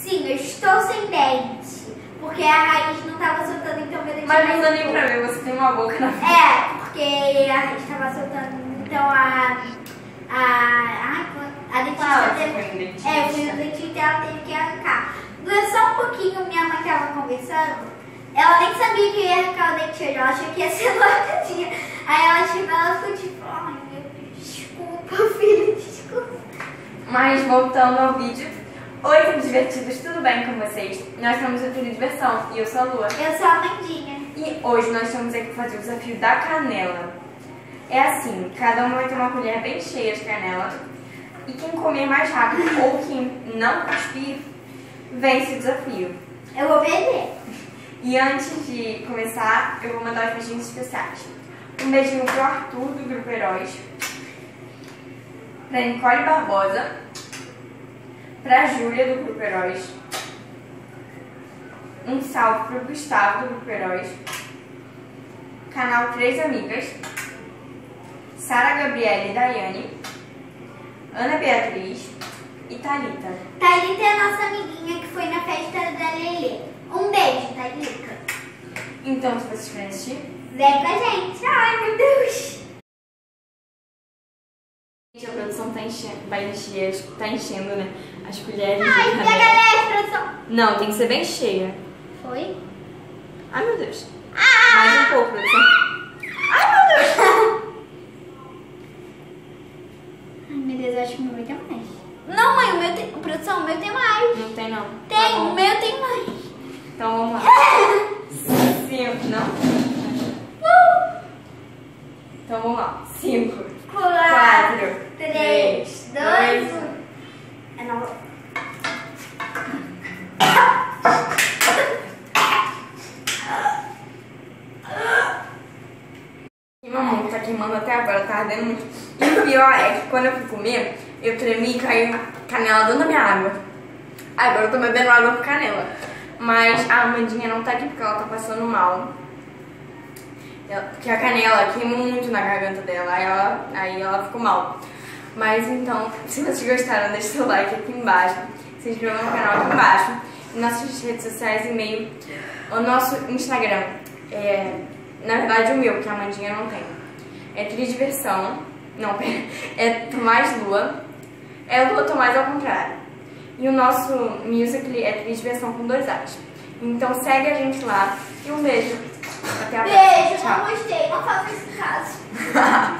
Sim, eu estou sem dente. Porque a raiz não tava soltando, então meu dente Mas não dá nem pra ver, você tem uma boca na frente. É, porque a raiz tava soltando, então a. A. Ai, a dentista Ah, você teve. É, eu fui no dentista e ela teve que arrancar. Doeu só um pouquinho, minha mãe tava conversando. Ela nem sabia que eu ia arrancar o dente hoje, ela achou que ia ser no outro dia. Aí ela chegou ela ficou tipo, ai meu Deus, desculpa, filho, desculpa. Mas voltando ao vídeo. Oi, tudo divertidos, tudo bem com vocês? Nós somos o Tudo Diversão e eu sou a Lua. Eu sou a Mandinha. E hoje nós estamos aqui para fazer o desafio da canela. É assim, cada uma vai ter uma colher bem cheia de canela. E quem comer mais rápido ou quem não cuspir, vence o desafio. Eu vou beber. E antes de começar, eu vou mandar os beijinhos especiais. Um beijinho pro Arthur, do Grupo Heróis. Pra Nicole Barbosa. Pra Júlia, do Grupo Heróis. Um salve pro Gustavo, do Grupo Heróis. Canal Três Amigas. Sara Gabriela e Daiane. Ana Beatriz e Thalita. Thalita é a nossa amiguinha que foi na festa da Lelê. Um beijo, Thalita. Então, se vocês querem assistir, Vem com a gente. Ai, tá enchendo, vai encher, tá enchendo, né? As colheres Ai, pega leve, produção. Não, tem que ser bem cheia. Foi? Ai, meu Deus. Ah! Mais um pouco, produção. Ai, meu Deus. Ai, meu Deus, eu acho que o meu ter mais. Não, mãe, o meu tem... Produção, o meu tem mais. Não tem, não. Tem, Tá o meu tem mais. Então, vamos lá. Cinco, não? Então, vamos lá. Cinco, quatro, três, dois, um. É não. E mamãe tá até agora, tá ardendo muito. E o pior é que quando eu fui comer, eu tremi e caiu canela dentro da minha água. Agora eu tô bebendo água com canela. Mas a Amandinha não tá aqui porque ela tá passando mal. Porque a canela queimou muito na garganta dela, aí ela, aí ela ficou mal. Mas então, se vocês gostaram, deixa seu like aqui embaixo. Se inscreva no canal aqui embaixo. Nossas redes sociais, e-mail. O nosso Instagram é, na verdade, o meu, que a Amandinha não tem. É Tridiversão. Não. É Tomás Lua. É Lua Tomás ao contrário. E o nosso musical é Tridiversão com dois A's. Então segue a gente lá. E um beijo. Até a próxima. Beijo, não gostei, não faça isso em casa.